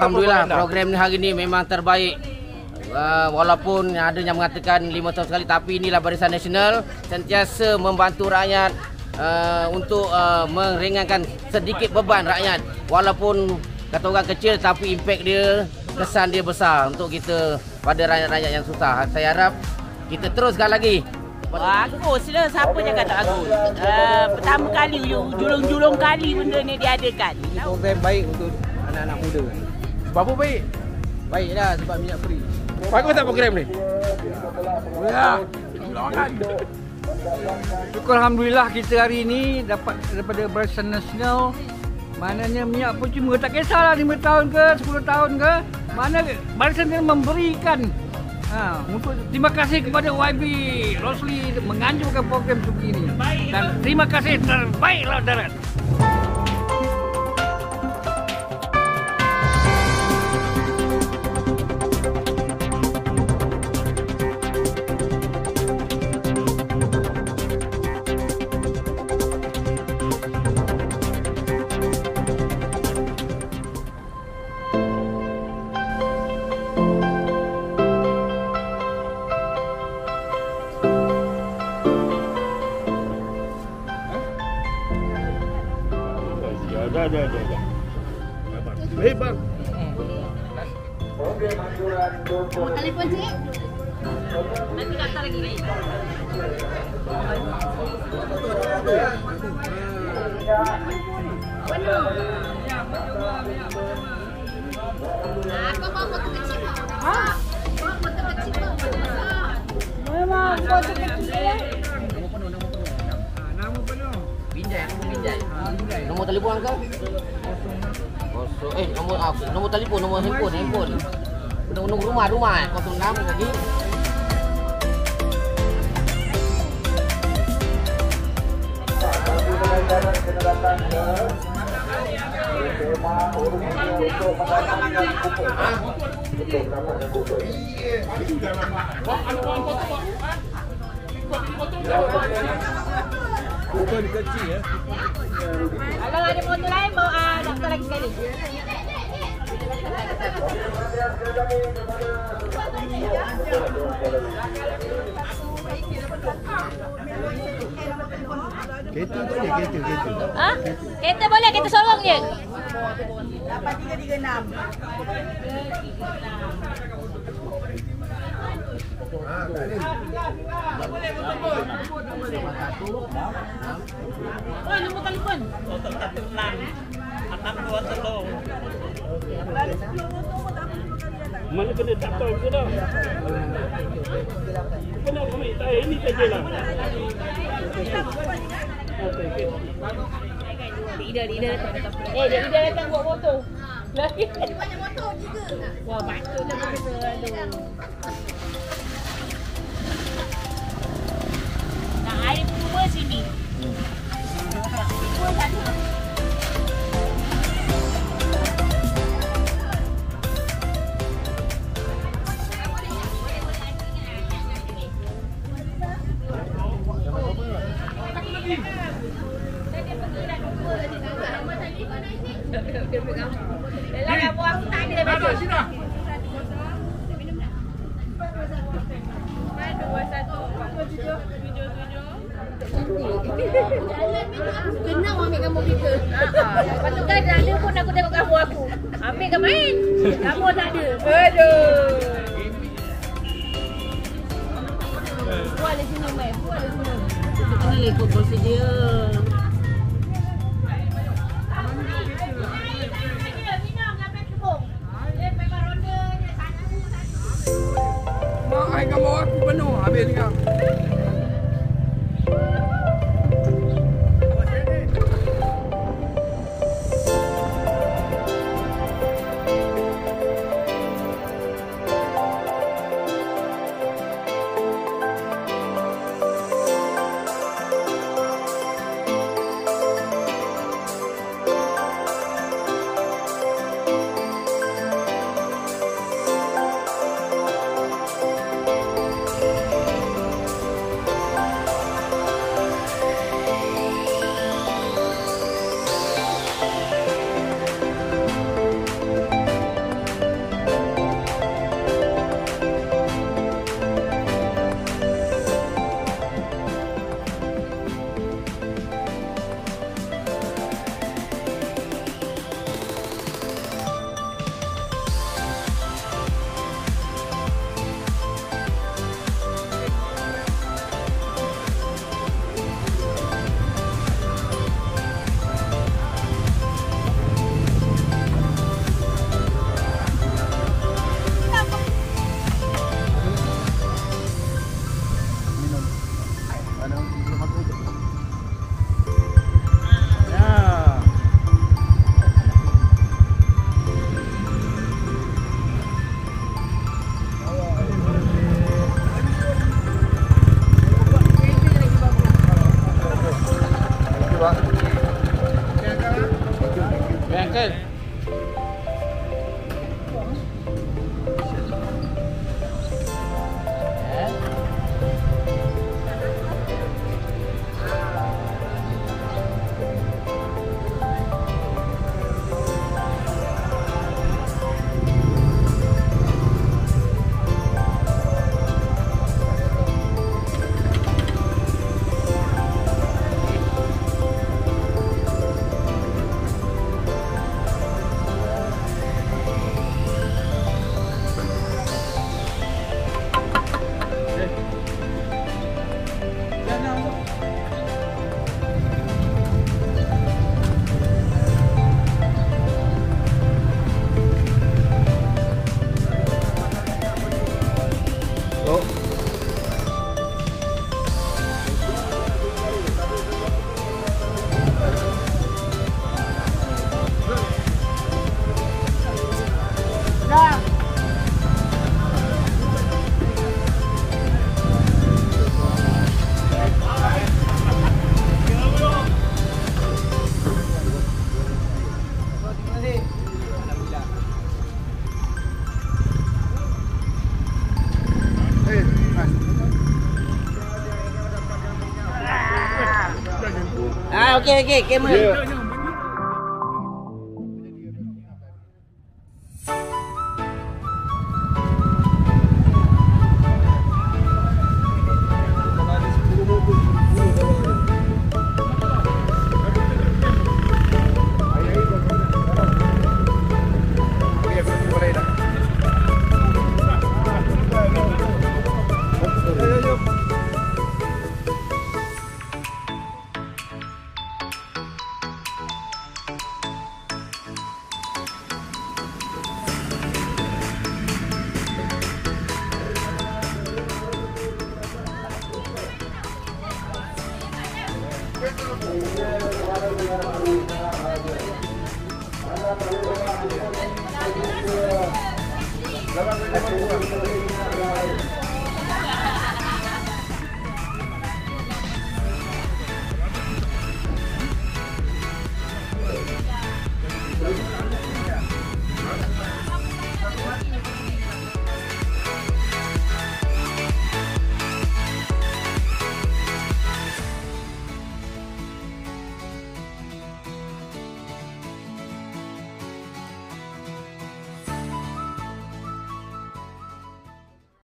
Alhamdulillah program ni hari ni memang terbaik. Uh, walaupun ada yang mengatakan lima tahun sekali tapi inilah Barisan Nasional sentiasa membantu rakyat uh, untuk uh, meringankan sedikit beban rakyat walaupun kata orang kecil tapi impak dia kesan dia besar untuk kita pada rakyat-rakyat yang susah. Saya harap kita teruskan lagi. Bagus lah siapa cakap tak bagus. Uh, pertama kali julung-julung kali benda ni diadakan. Ini program baik untuk anak-anak muda. Sebab apa baik? Baiklah sebab minyak free. Bagus tak program ni? Ya. Syukur Alhamdulillah kita hari ini dapat daripada Barisan Nasional Maknanya minyak pun cuma tak kisahlah 5 tahun ke 10 tahun ke Mana Barisan Nasional memberikan Ha, untuk terima kasih kepada YB Rosli menganjurkan program seperti ini dan terima kasih terbaik Laut Darat. Dah, dah, dah, dah. Baik, bang. Telefon cik. Nanti kata lagi ni. Penuh. Ah, kau bawa foto kecil tak? Ha? Bawa foto kecil tak? Foto besar. Memang foto kecil nombor telefon angka? Kosong. Eh, nombor ah, nombor telefon, nombor handphone, handphone. Nombor, nombor rumah, rumah eh. 06 lagi. Bukan kecil ya. Kalau ada foto lain mau ah daftar lagi sekali. Kereta boleh, kereta, kereta. Ha? Kereta boleh, kereta sorong je. Oh, nombor telefon. Mana kena tak tahu ke dah. Kena ambil tak ini saja lah. Ida, Ida datang. Eh, dia Ida datang buat foto. Lagi. Banyak motor juga. Wah, patut dah foto. Aduh. 去比。Để là cả buông tay đi Đâu rồi không bỏ lỡ những video hấp Kenal ambil gambar kita. Lepas tu kan ada pun aku tengok gambar aku. Ambil kan main. Gambar tak ada. Aduh. Puan di sini, Mai. Puan di sini. Kena ikut prosedur. Mak ai gambar aku penuh habis. โอเคโอเคเกมมือ